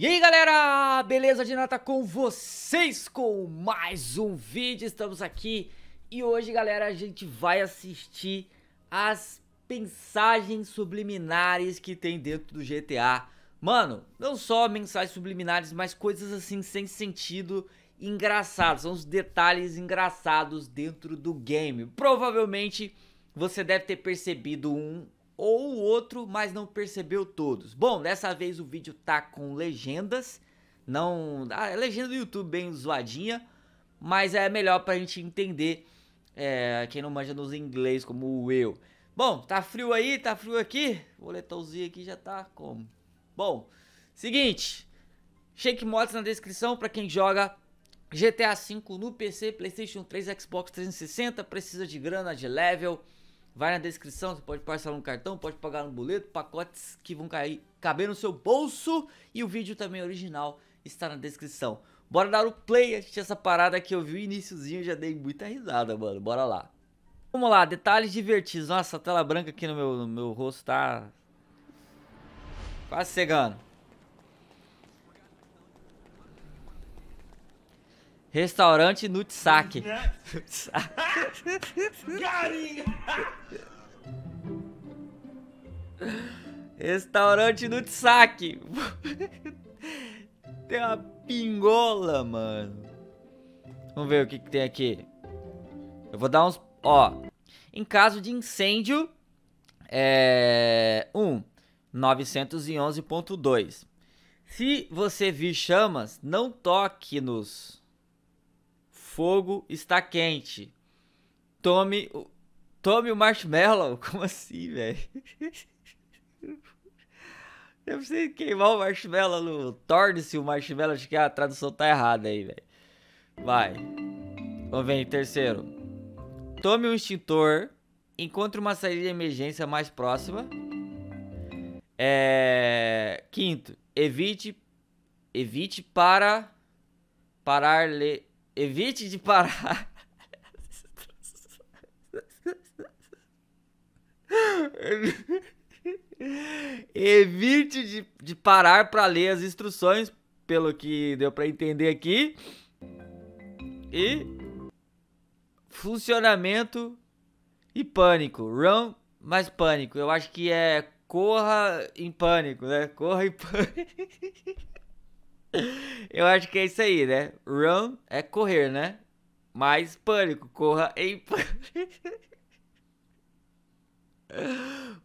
E aí galera, beleza de nata com vocês com mais um vídeo, estamos aqui e hoje galera a gente vai assistir as mensagens subliminares que tem dentro do GTA Mano, não só mensagens subliminares, mas coisas assim sem sentido engraçados, são os detalhes engraçados dentro do game. Provavelmente você deve ter percebido um ou o outro, mas não percebeu todos. Bom, dessa vez o vídeo tá com legendas, não... A ah, legenda do YouTube bem zoadinha, mas é melhor pra gente entender é, quem não manja nos inglês como eu. Bom, tá frio aí, tá frio aqui, o boletãozinho aqui já tá como? Bom, seguinte, Shake Mods na descrição pra quem joga GTA V no PC, Playstation 3, Xbox 360, precisa de grana, de level... Vai na descrição, você pode parcelar no cartão, pode pagar no boleto, pacotes que vão cair, caber no seu bolso. E o vídeo também original está na descrição. Bora dar o play, assistir essa parada que eu vi o iníciozinho, já dei muita risada, mano. Bora lá. Vamos lá, detalhes divertidos. Nossa, a tela branca aqui no meu, no meu rosto tá quase cegando. Restaurante Nutsake. Restaurante Nutsake. tem uma pingola, mano. Vamos ver o que, que tem aqui. Eu vou dar uns... Ó. Em caso de incêndio... É... 1. Um, 911.2. Se você vir chamas, não toque nos fogo está quente. Tome, tome o marshmallow. Como assim, velho? Eu preciso queimar o marshmallow no... Torne-se o marshmallow. Acho que a tradução tá errada aí, velho. Vai. Vamos ver, terceiro. Tome um extintor. Encontre uma saída de emergência mais próxima. É... Quinto. Evite... Evite para... Parar... Le... Evite de parar. Evite de, de parar para ler as instruções, pelo que deu para entender aqui. E funcionamento e pânico. Run mais pânico. Eu acho que é corra em pânico, né? Corra em pânico. Eu acho que é isso aí, né? Run é correr, né? Mais pânico, corra em pânico.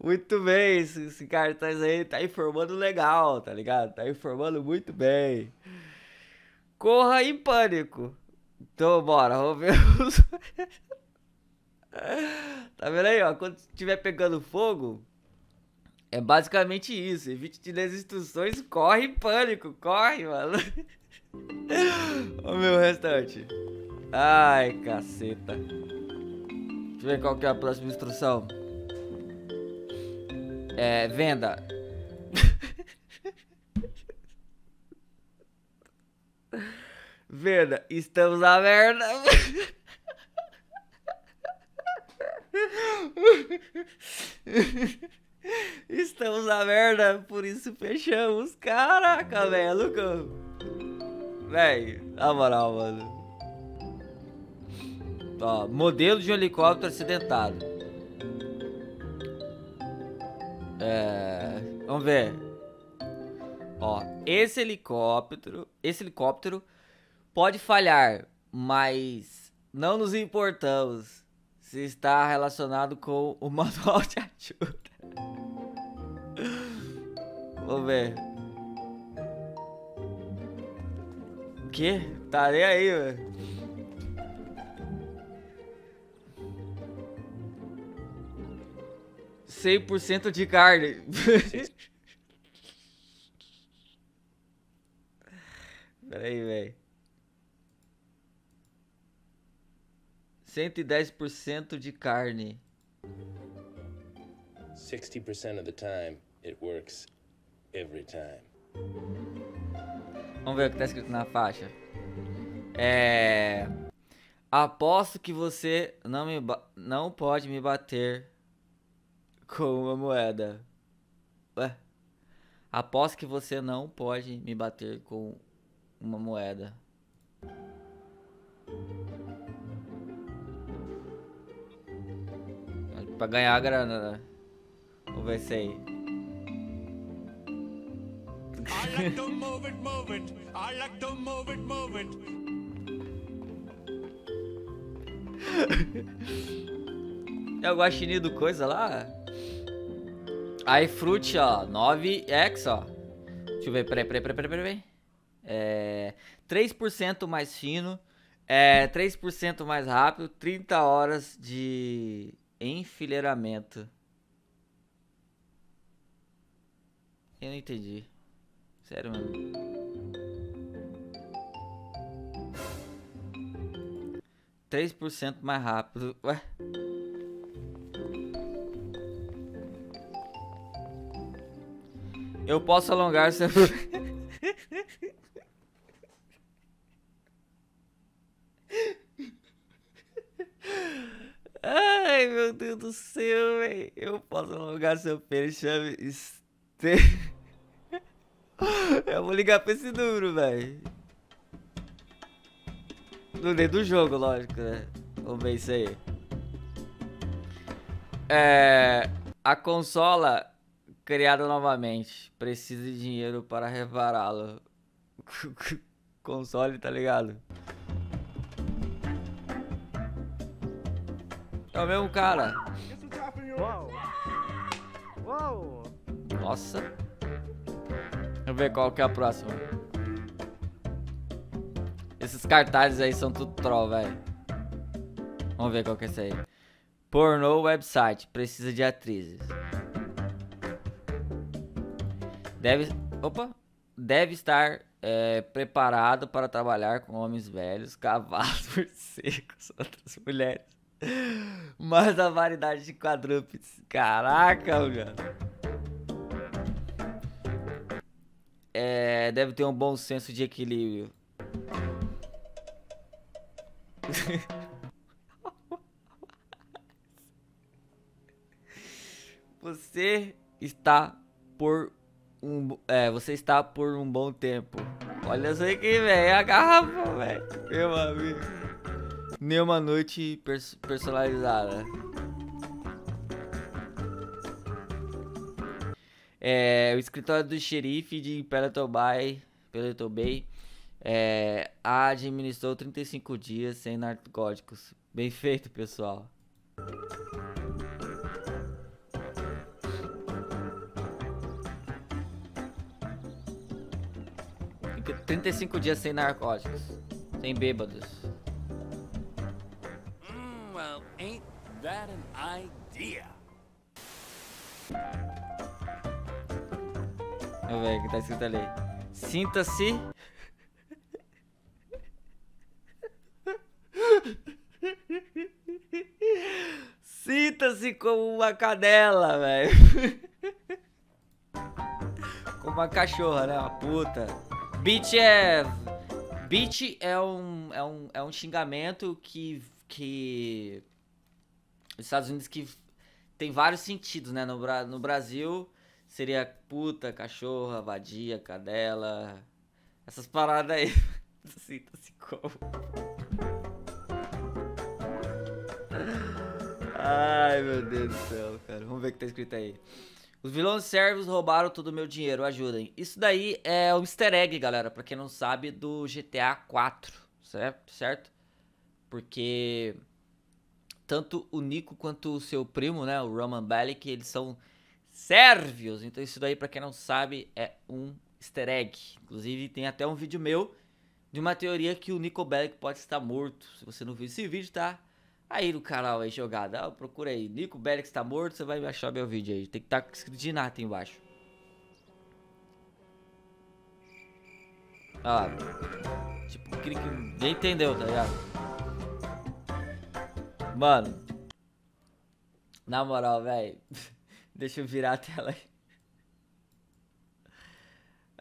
Muito bem, esse, esse cartaz aí tá informando legal, tá ligado? Tá informando muito bem. Corra em pânico. Então, bora, vamos ver os... Tá vendo aí, ó? Quando estiver pegando fogo, é basicamente isso. Evite de ler as instruções, corre em pânico, corre, mano. o meu restante. Ai, caceta. Deixa eu ver qual que é a próxima instrução. É, venda. venda, estamos na merda. Estamos na merda, por isso fechamos. Caraca, velho. Nunca. Véi, na moral, mano. Ó, modelo de um helicóptero acidentado. É. Vamos ver. Ó, esse helicóptero. Esse helicóptero pode falhar, mas não nos importamos se está relacionado com o manual de ajuda. Vamos ver. O quê? Tá nem aí, velho. Cem por cento de carne. Velho. E dez por cento de carne. 60% of the time, it works every time. Vamos ver o que tá escrito na faixa. É. Aposto que você não, me não pode me bater com uma moeda. Ué? Aposto que você não pode me bater com uma moeda. Pra ganhar a grana, né? Vamos ver se aí. Like to move it, move it. I like to move it, move it. é o guaxinim do coisa lá? iFruit, ó. 9X, ó. Deixa eu ver, peraí, peraí, peraí, peraí, peraí. É, 3% mais fino. É, 3% mais rápido. 30 horas de enfileiramento. Eu não entendi. Sério, mano. Três por cento mais rápido. Ué? Eu posso alongar seu. Ai, meu Deus do céu, velho. Eu posso alongar seu pênis, chame. Este... Eu vou ligar pra esse número, velho. No meio do jogo, lógico, né? Vamos ver isso aí. É. A consola criada novamente. Precisa de dinheiro para repará-lo. Console, tá ligado? É o mesmo cara. Nossa. Ver qual que é a próxima. Esses cartazes aí são tudo troll, velho. Vamos ver qual que é esse aí. Pornô website. Precisa de atrizes. Deve... Opa. Deve estar é, preparado para trabalhar com homens velhos, cavalos, morcegos, outras mulheres. Mais a variedade de quadrúpedes. Caraca, mano. É, deve ter um bom senso de equilíbrio. Você está por um, é, você está por um bom tempo. Olha isso aqui, velho, a garrafa, velho. Meu amigo. Nenhuma noite pers personalizada. É, o escritório do xerife de Peloton Bay, é, administrou 35 dias sem narcóticos. Bem feito, pessoal. E cinco dias sem narcóticos, sem bêbados. Mm, well, ain't that an idea? Vamos ver o que tá escrito ali. Sinta-se. Sinta-se como uma cadela, velho. como uma cachorra, né? Uma puta. Bitch é. Bitch é um, é um, é um xingamento que. que. Os Estados Unidos que tem vários sentidos, né? No, no Brasil seria puta, cachorra, vadia, cadela. Essas paradas aí. Sinta-se como. Ai, meu Deus do céu, cara. Vamos ver o que tá escrito aí. Os vilões servos roubaram todo o meu dinheiro, ajudem. Isso daí é o easter egg, galera, pra quem não sabe, do GTA 4, certo? certo? Porque tanto o Nico quanto o seu primo, né, o Roman Bellic, eles são sérvios. Então isso daí, para quem não sabe, é um easter egg. Inclusive tem até um vídeo meu de uma teoria que o Nico Bellic pode estar morto. Se você não viu esse vídeo, tá aí no canal aí jogado. Ah, procura aí, Nico Bellic está morto, você vai achar meu vídeo aí. Tem que estar tá escrito de nada embaixo. Ah, tipo, que ninguém entendeu, tá ligado? Mano, na moral, velho. Deixa eu virar a tela aí.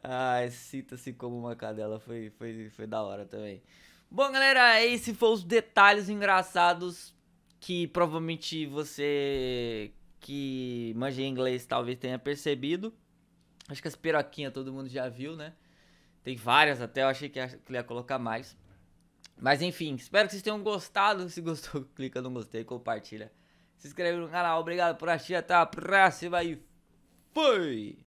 Ai, sinta-se como uma cadela. Foi, foi, foi da hora também. Bom, galera, esse foram os detalhes engraçados que provavelmente você que manja inglês talvez tenha percebido. Acho que as piroquinhas todo mundo já viu, né? Tem várias até, eu achei que ia colocar mais. Mas enfim, espero que vocês tenham gostado. Se gostou, clica no gostei, compartilha se inscreve no canal. Obrigado por assistir. Até a próxima e fui!